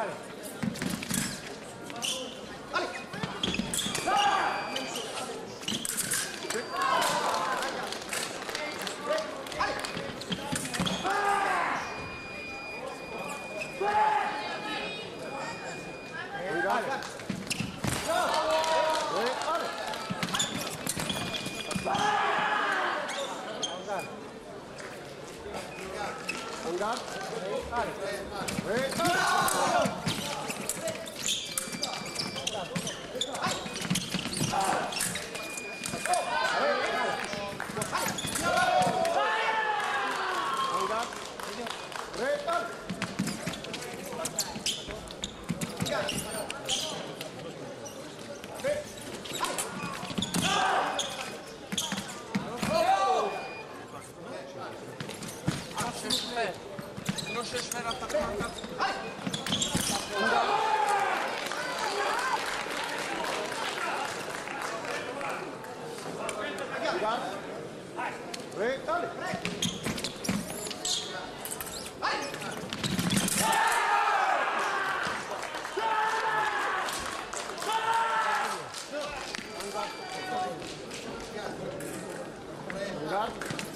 Got it. Thank you.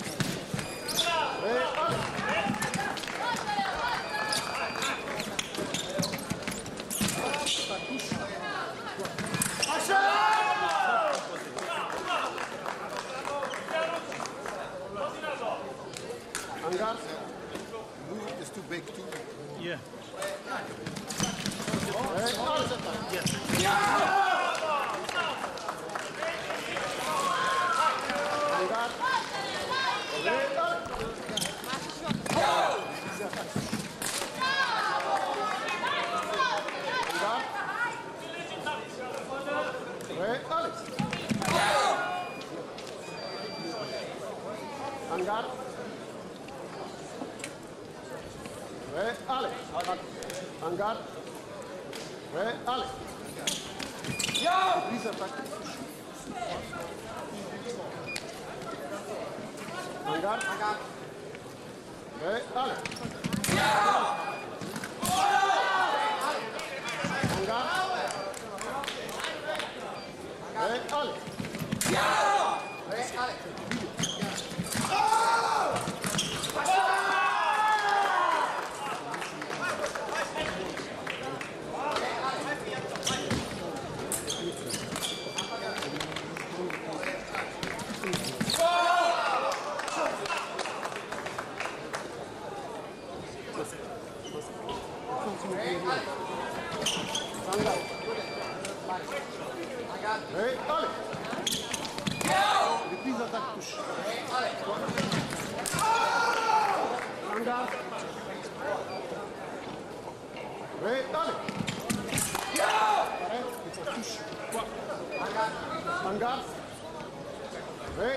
Hangar. Re, Ale. Hangar. Re, Ale. Ja! Dieser. Hangar. Hangar. Re, Ale. Hangar. Re, Ale. Reprise attaque touche. Ale. Arrête, il faut touche. Quoi Hangar. Re,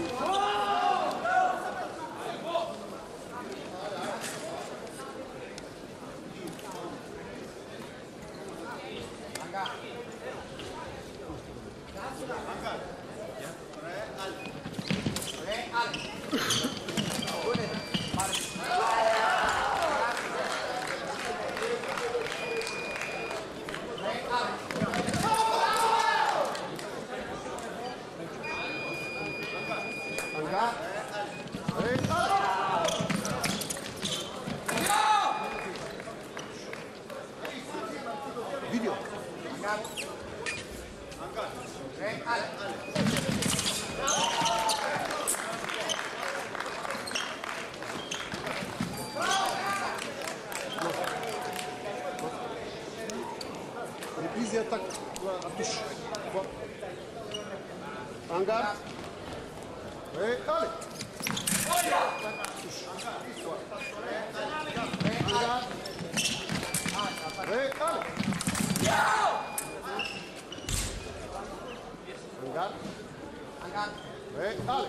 Oh! All right. Hey, Ali! Hey, Ali!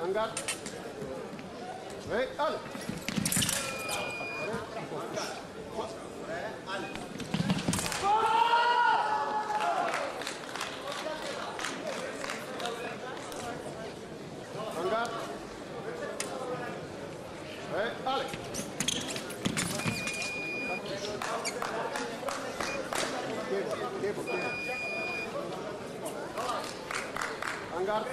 Angkat. Baik, al. Angard.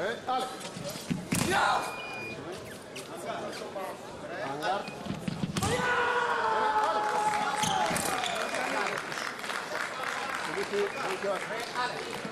Eh, dale. ¡Ya! Vanguard. ¡Ya!